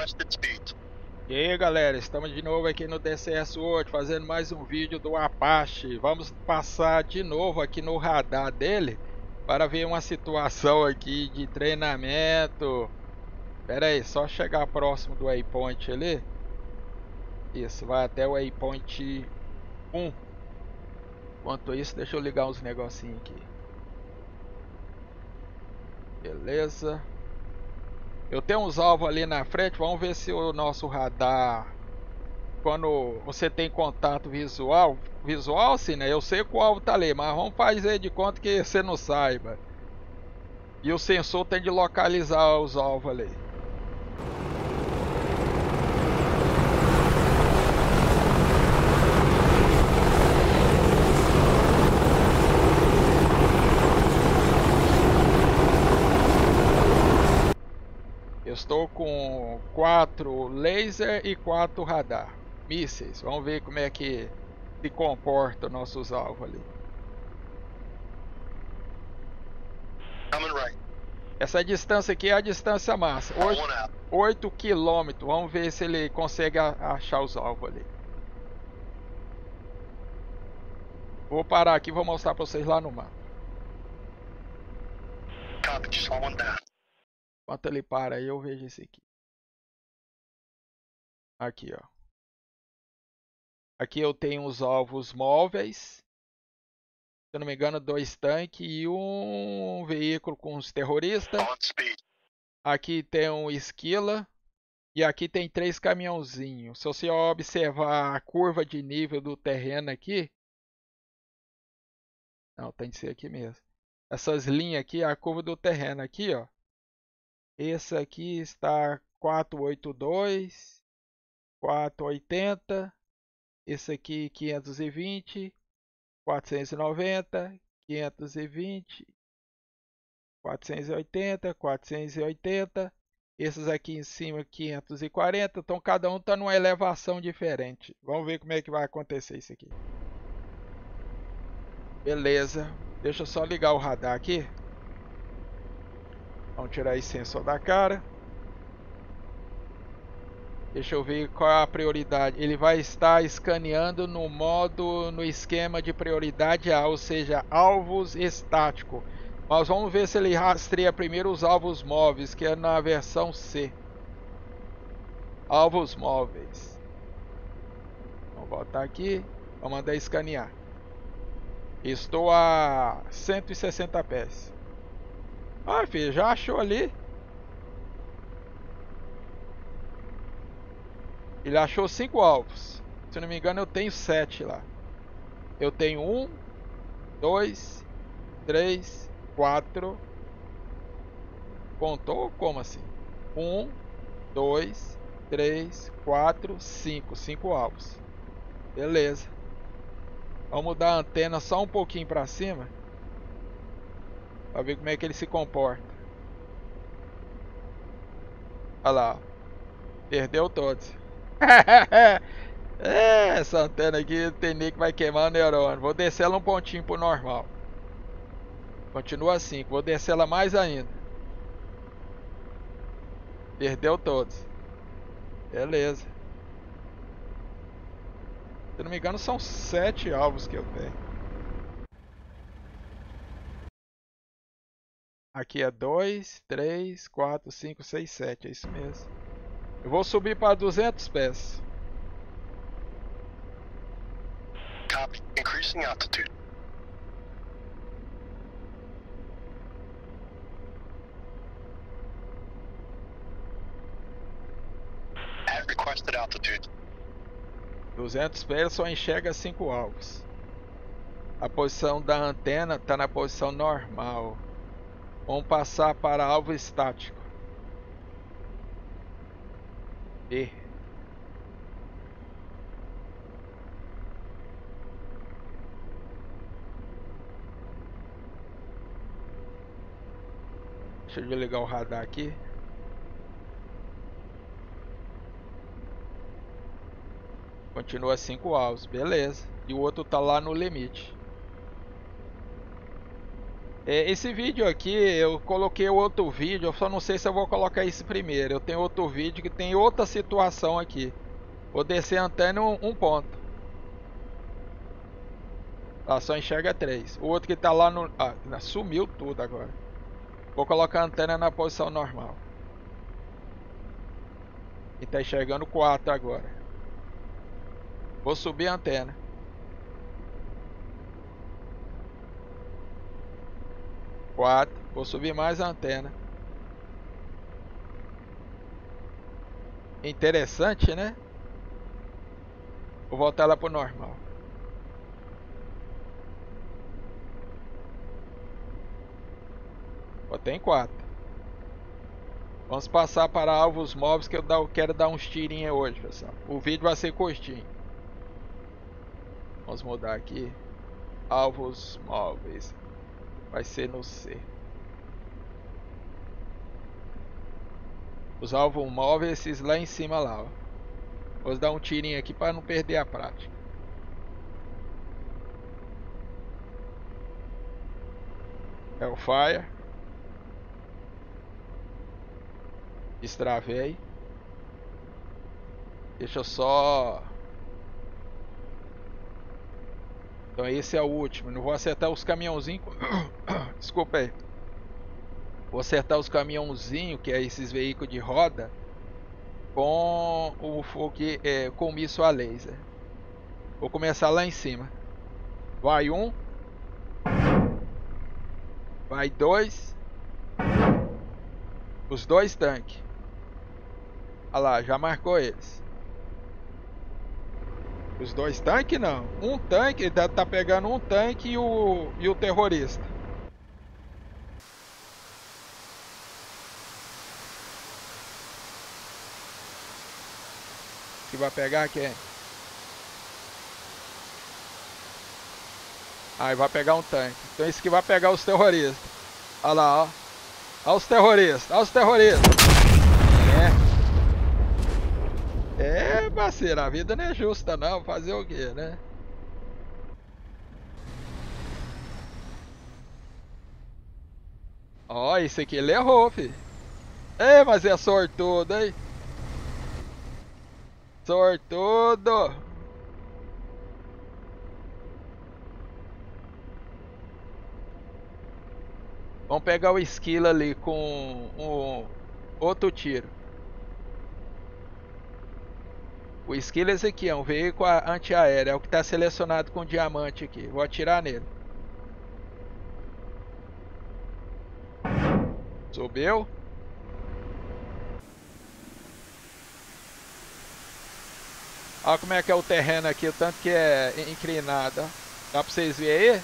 requested speed. E aí galera, estamos de novo aqui no DCS World fazendo mais um vídeo do Apache. Vamos passar de novo aqui no radar dele para ver uma situação aqui de treinamento. Pera aí, só chegar próximo do waypoint ali. Isso, vai até o waypoint 1. Enquanto isso, deixa eu ligar uns negocinhos aqui. Beleza. Eu tenho uns alvos ali na frente, vamos ver se o nosso radar quando você tem contato visual, visual sim, né? Eu sei que o alvo tá ali, mas vamos fazer de conta que você não saiba. E o sensor tem de localizar os alvos ali. Eu estou com quatro laser e quatro radar, mísseis. Vamos ver como é que se comporta nossos alvos ali. Essa distância aqui é a distância massa, Rolling out. 8 km. Vamos ver se ele consegue achar os alvos ali. Vou parar aqui e vou mostrar para vocês lá no mapa. Copy, just slowing down. Enquanto ele para aí, eu vejo esse aqui. Aqui, ó. Aqui eu tenho os alvos móveis. Se eu não me engano, dois tanques e um veículo com os terroristas. Aqui tem um esquila. E aqui tem três caminhãozinhos. Se você observar a curva de nível do terreno aqui. Não, tem que ser aqui mesmo. Essas linhas aqui, a curva do terreno aqui, ó. Esse aqui está 482, 480. Esse aqui 520, 490, 520, 480, 480. Esses aqui em cima 540. Então cada um está numa elevação diferente. Vamos ver como é que vai acontecer isso aqui. Beleza. Deixa eu só ligar o radar aqui. Vamos tirar esse sensor da cara. Deixa eu ver qual é a prioridade. Ele vai estar escaneando no modo, no esquema de prioridade A, ou seja, alvos estático. Mas vamos ver se ele rastreia primeiro os alvos móveis, que é na versão C. Alvos móveis. Vamos voltar aqui. Vamos mandar escanear. Estou a 160 pés. Ah, filho, já achou ali? Ele achou cinco alvos. Se não me engano, eu tenho sete lá. Eu tenho um, dois, três, quatro. Contou? Como assim? Um, dois, três, quatro, cinco. Cinco alvos. Beleza. Vamos mudar a antena só um pouquinho para cima. Pra ver como é que ele se comporta. Olha lá. Perdeu todos. é, essa antena aqui tem que vai queimar o neurônio. Vou descer ela um pontinho pro normal. Continua assim. Vou descer ela mais ainda. Perdeu todos. Beleza. Se não me engano, são sete alvos que eu tenho. Aqui é 2, 3, 4, 5, 6, 7. É isso mesmo. Eu vou subir para 200 pés. Copy. Increasing altitude. At requested altitude. 200 pés só enxerga 5 alvos. A posição da antena está na posição normal. Vamos passar para alvo estático. B. Deixa eu ligar o radar aqui. Continua 5 alvos, beleza. E o outro tá lá no limite. É, esse vídeo aqui, eu coloquei outro vídeo, eu só não sei se eu vou colocar esse primeiro. Eu tenho outro vídeo que tem outra situação aqui. Vou descer a antena um, um ponto. Ah, só enxerga três. O outro que tá lá no... Ah, sumiu tudo agora. Vou colocar a antena na posição normal. E tá enxergando quatro agora. Vou subir a antena. Quatro. Vou subir mais a antena. Interessante, né? Vou voltar lá pro normal. Botei em quatro. Vamos passar para alvos móveis que eu quero dar uns tirinhos hoje, pessoal. O vídeo vai ser curtinho. Vamos mudar aqui. Alvos móveis. Vai ser no C. Os alvos móveis, esses lá em cima lá, ó. Vou dar um tirinho aqui para não perder a prática. É o Fire. Destravei. Deixa eu só Então esse é o último. Não vou acertar os caminhãozinhos. Desculpa aí. Vou acertar os caminhãozinhos, que é esses veículos de roda, com o fogo é, com míssil a laser. Vou começar lá em cima. Vai um. Vai dois. Os dois tanques. Olha lá, já marcou eles. Os dois tanques não. Um tanque, ele tá, pegando um tanque e o, e o terrorista. Que vai pegar quem? Aí vai pegar um tanque. Então esse que vai pegar os terroristas. Olha lá, ó. Olha os terroristas, olha os terroristas. É, parceiro, a vida não é justa não, fazer o quê, né? Ó, esse aqui ele errou, fi. É, mas é sortudo, hein? Sortudo! Vamos pegar o esquilo ali com um outro tiro. O Esquilo é um veículo antiaéreo, é o que está selecionado com diamante aqui. Vou atirar nele. Subiu. Olha como é que é o terreno aqui, o tanto que é inclinado. Dá para vocês verem aí?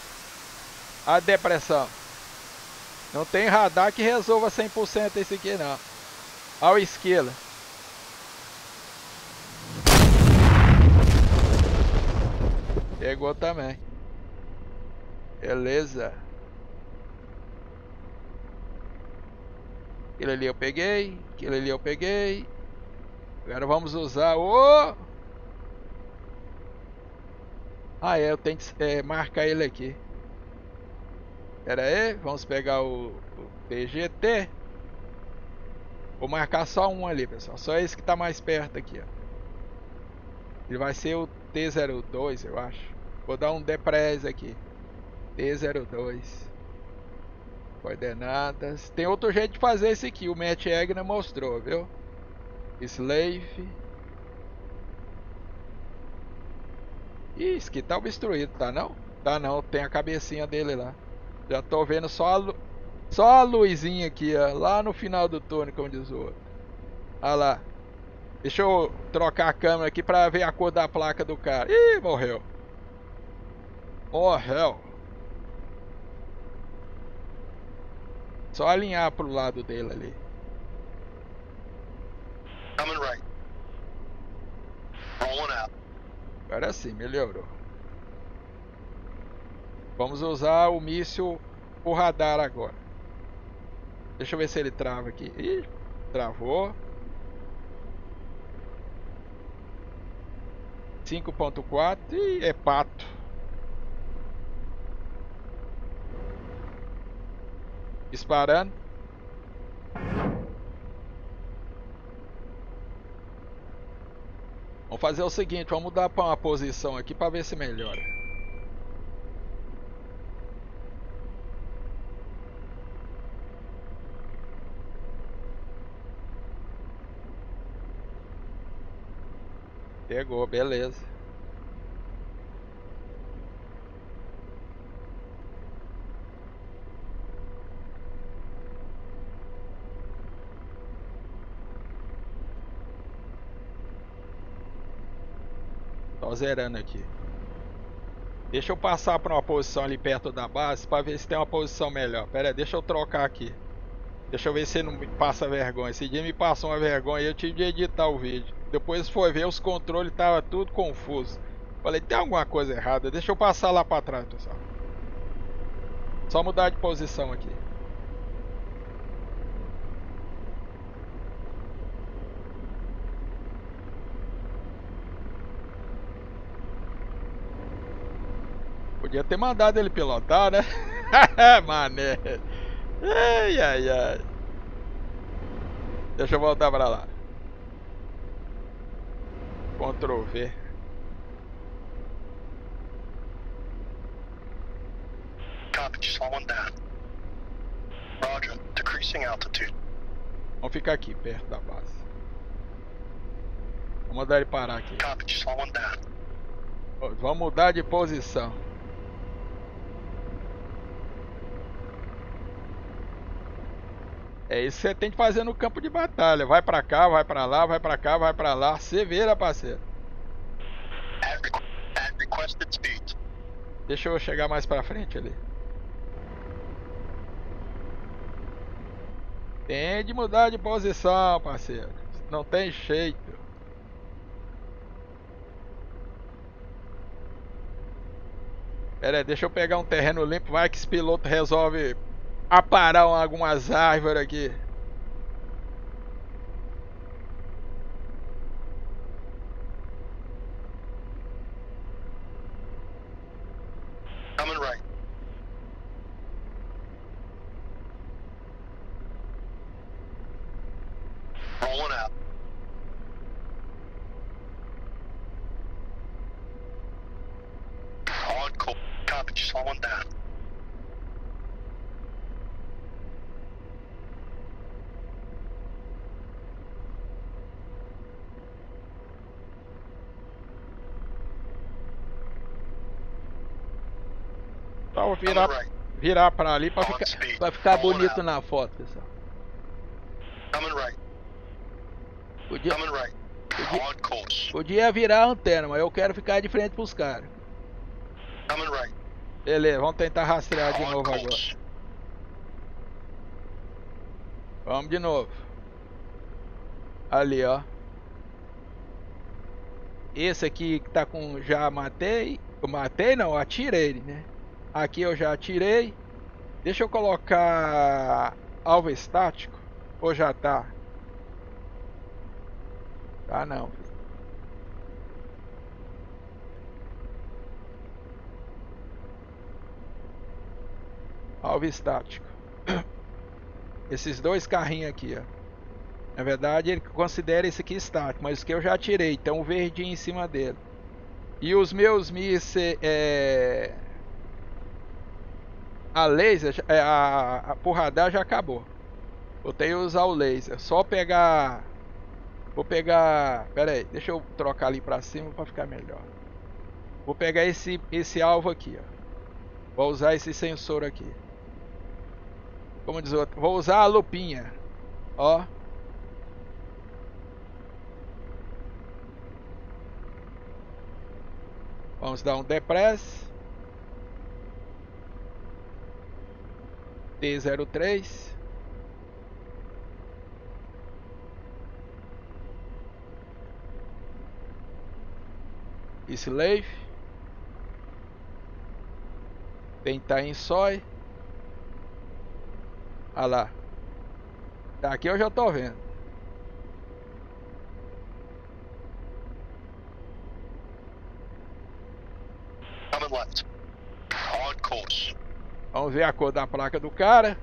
A depressão. Não tem radar que resolva 100% esse aqui não. Olha o esquilo. Pegou também. Beleza. Aquele ali eu peguei. Aquele ali eu peguei. Agora vamos usar o... Ah, é, eu tenho que é, marcar ele aqui. Pera aí, vamos pegar o, o PGT. Vou marcar só um ali, pessoal. Só esse que está mais perto aqui, ó. Ele vai ser o T02, eu acho. Vou dar um depres aqui. T02. Coordenadas. Tem outro jeito de fazer esse aqui. O Matt Egner mostrou, viu? Slave. Ih, isso aqui tá obstruído, tá não? Tá não, tem a cabecinha dele lá. Já tô vendo só a, só a luzinha aqui, ó. Lá no final do túnel, como diz o outro. Olha lá. Deixa eu trocar a câmera aqui pra ver a cor da placa do cara. Ih, morreu. Morreu. Só alinhar pro lado dele ali. Coming right. Rolling out. Agora sim, melhorou. Vamos usar o míssil o radar agora. Deixa eu ver se ele trava aqui. Ih, travou. 5.4 e é pato. Disparando. Vamos fazer o seguinte, vamos mudar para uma posição aqui para ver se melhora. Pegou, beleza. Tô zerando aqui. Deixa eu passar para uma posição ali perto da base para ver se tem uma posição melhor. Pera aí, deixa eu trocar aqui. Deixa eu ver se não me passa vergonha. Esse dia me passou uma vergonha eu tive de editar o vídeo. Depois foi ver os controles, tava tudo confuso. Falei, tem alguma coisa errada. Deixa eu passar lá para trás, pessoal. Só mudar de posição aqui. Podia ter mandado ele pilotar, né? Mané. Ai, ai, ai. Deixa eu voltar pra lá. Ctrl V. Copy, slowing down. Roger, decreasing altitude. Vamos ficar aqui, perto da base. Vamos mandar ele parar aqui. Copy, slowing down. Vamos mudar de posição. É isso que você tem que fazer no campo de batalha. Vai pra cá, vai pra lá, vai pra cá, vai pra lá. Você vira, parceiro. Deixa eu chegar mais pra frente ali. Tem de mudar de posição, parceiro. Não tem jeito. Pera aí, deixa eu pegar um terreno limpo. Vai que esse piloto resolve aparar algumas árvores aqui. Coming right. Rolling out. On course. Copy, just slowing down. Coming virar, virar pra ali pra ficar. Vai ficar bonito na foto, pessoal. Podia, course. podia virar a antena, mas eu quero ficar de frente pros caras. Beleza, vamos tentar rastrear de novo agora. Vamos de novo. Ali, ó. Esse aqui que tá com já matei. Eu matei não, atirei, né? Aqui eu já atirei. Deixa eu colocar alvo estático. Ou já tá? Tá não. Alvo estático. Esses dois carrinhos aqui, ó. Na verdade, ele considera esse aqui estático, mas o que eu já tirei, tem um verdinho em cima dele. E os meus mísseis, é... a laser, é, a, a por radar já acabou. Eu tenho que usar o laser. Só pegar, vou pegar, pera aí, deixa eu trocar ali pra cima para ficar melhor. Vou pegar esse esse alvo aqui, ó. Vou usar esse sensor aqui. Como diz outro, vou usar a lupinha. Ó. Vamos dar um depress. T03. Slave. Tentar em sói. Olha lá. Daqui eu já tô vendo. Vamos ver a cor da placa do cara.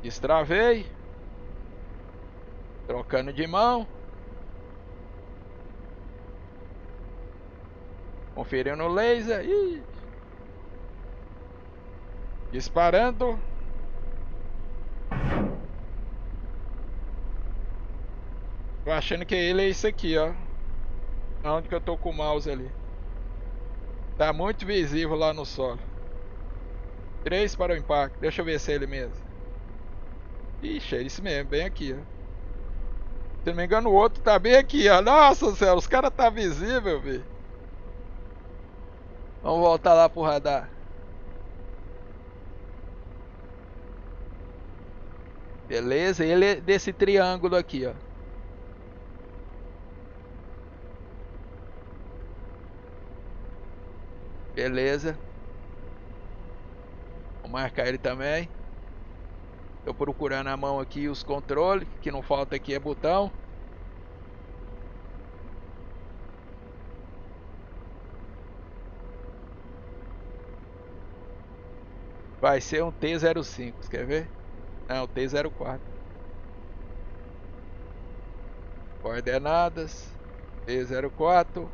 Destravei. Trocando de mão. Conferindo o laser. Disparando. Tô achando que ele é isso aqui, ó. Onde que eu tô com o mouse ali. Tá muito visível lá no solo. 3 para o impacto. Deixa eu ver se é ele mesmo. Ixi, é isso mesmo, bem aqui, ó. Se não me engano, o outro tá bem aqui, ó. Nossa senhora, os caras tá visível, velho. Vamos voltar lá pro radar. Beleza, ele é desse triângulo aqui, ó. Beleza. Vou marcar ele também. Tô procurando a mão aqui os controles, que não falta aqui é botão. Vai ser um T05, quer ver? Não, T04. Coordenadas T04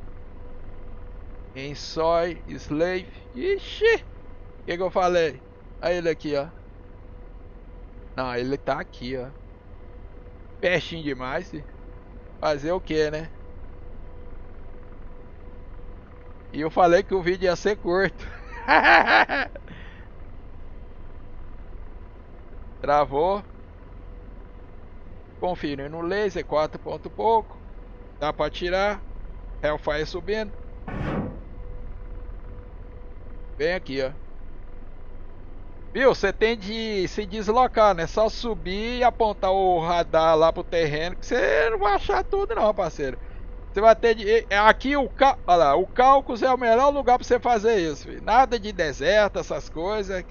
em soy, slave. Ixi! O que, que eu falei? Olha ele aqui, ó. Não, ele tá aqui, ó. Pertinho demais. Fazer o que, né? E eu falei que o vídeo ia ser curto. Travou. Confira no laser, 4 ponto pouco. Dá pra tirar. Hellfire subindo. Bem aqui, ó. Viu? Você tem de se deslocar, né? Só subir e apontar o radar lá pro terreno que você não vai achar tudo não, parceiro. Você vai ter de... Aqui o, Cal... Olha lá, o Cálculos é o melhor lugar para você fazer isso, filho. Nada de deserto, essas coisas.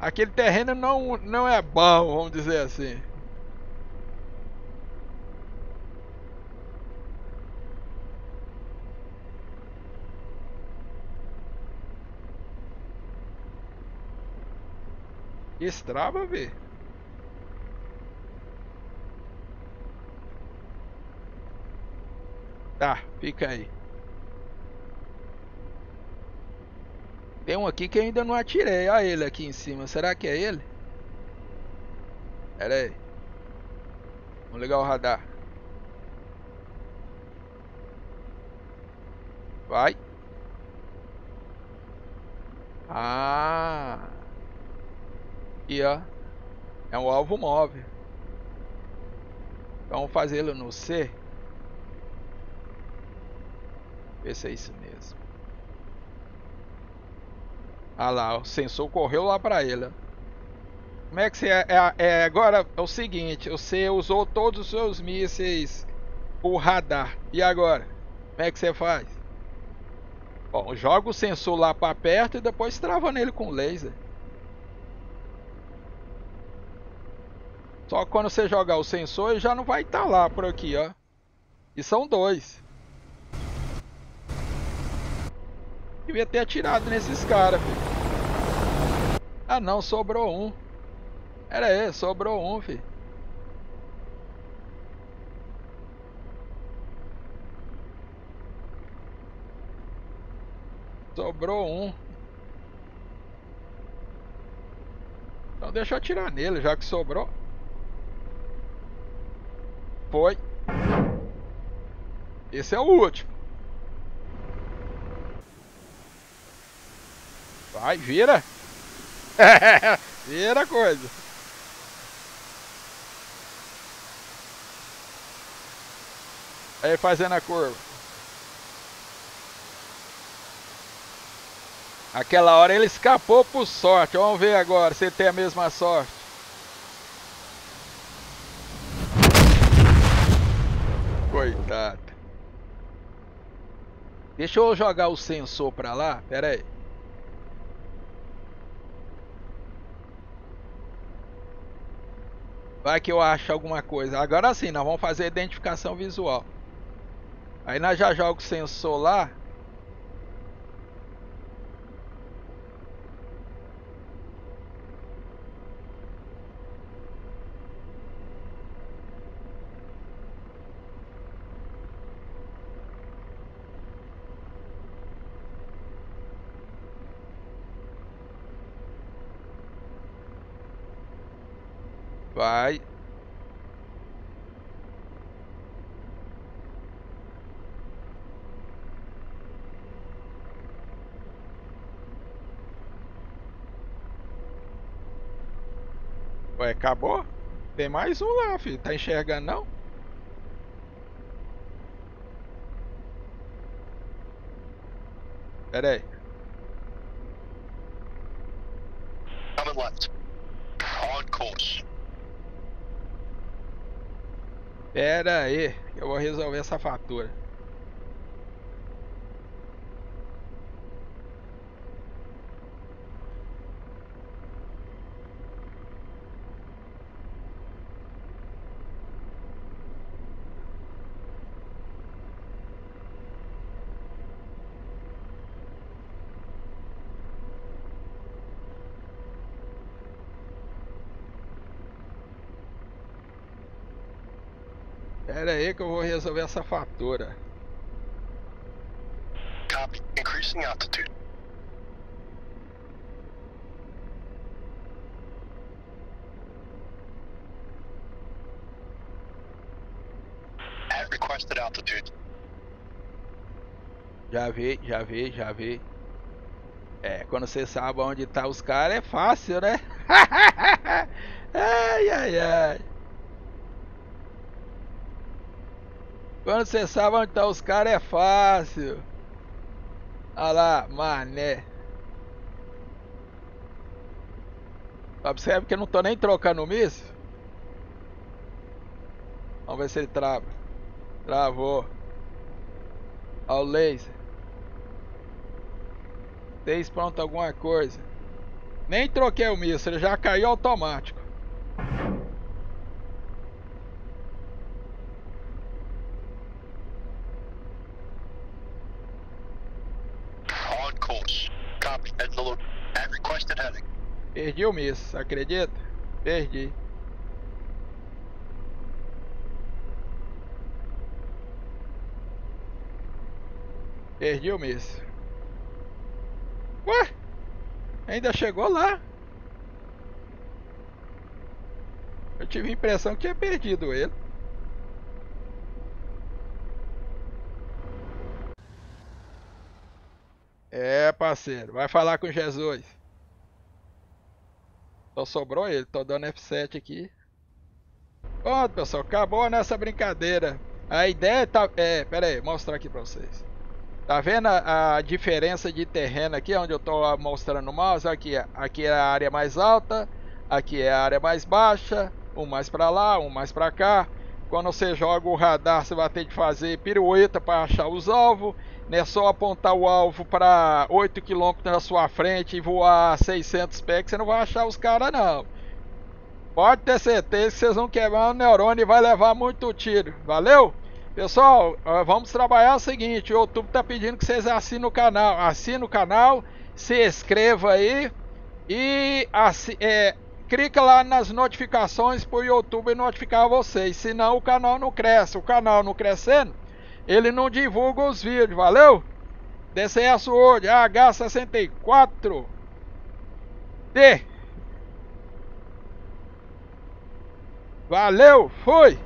Aquele terreno não, não é bom, vamos dizer assim. Estrava, vê. Tá, fica aí. Tem um aqui que ainda não atirei. Olha ele aqui em cima. Será que é ele? Pera aí. Vamos ligar o radar. Vai. Ah. E ó, é um alvo móvel. Vamos fazê-lo no C. Ver se é isso mesmo. Ah lá, o sensor correu lá para ele. Como é que você é, é, é, agora é o seguinte, você usou todos os seus mísseis por radar. E agora? Como é que você faz? Bom, joga o sensor lá para perto e depois trava nele com laser. Só quando você jogar o sensor, ele já não vai estar tá lá por aqui, ó. E são dois. Devia ter atirado nesses caras, filho. Ah não, sobrou um. Era aí, sobrou um, filho. Sobrou um. Então deixa eu atirar nele, já que sobrou. Foi. Esse é o último. Vai, vira. vira coisa. Aí fazendo a curva. Aquela hora ele escapou por sorte. Vamos ver agora se ele tem a mesma sorte. Coitado. Deixa eu jogar o sensor pra lá. Pera aí. Vai que eu acho alguma coisa. Agora sim, nós vamos fazer identificação visual. Aí nós já joga o sensor lá. Vai. Ué, acabou? Tem mais um lá, filho. Tá enxergando não? Pera aí. Coming left. On course. Pera aí, que eu vou resolver essa fatura. Pera aí que eu vou resolver essa fatura. Copy. Increasing altitude. At requested altitude. Já vi, já vi, já vi. É, quando você sabe onde tá os caras é fácil, né? ai, ai, ai. Quando você sabe onde tá os caras é fácil. Olha lá, mané. Observe que eu não tô nem trocando o míssil. Vamos ver se ele trava. Travou. Olha o laser. Fez pronto alguma coisa. Nem troquei o míssil, ele já caiu automático. On course. Copy. At the lo- at requested heading. Perdi o míssil, acredita? Perdi. Perdi o míssil. Ué? Ainda chegou lá. Eu tive a impressão que tinha perdido ele. É, parceiro, vai falar com Jesus. Só sobrou ele, tô dando F7 aqui. Pronto, pessoal, acabou nessa brincadeira. A ideia tá. É, pera aí, mostrar aqui pra vocês. Tá vendo a, a diferença de terreno aqui, onde eu tô mostrando o mouse? Aqui, aqui é a área mais alta, aqui é a área mais baixa, um mais pra lá, um mais pra cá. Quando você joga o radar, você vai ter que fazer pirueta para achar os alvos. Não é só apontar o alvo para 8 km na sua frente e voar 600 pés você não vai achar os caras não. Pode ter certeza que vocês vão quebrar o neurônio e vai levar muito tiro. Valeu? Pessoal, vamos trabalhar o seguinte, o YouTube tá pedindo que vocês assinem o canal. Assinem o canal, se inscreva aí e é, clica lá nas notificações para o YouTube notificar vocês. Senão o canal não cresce. O canal não crescendo, ele não divulga os vídeos, valeu? DCS Word H64 D Valeu, fui!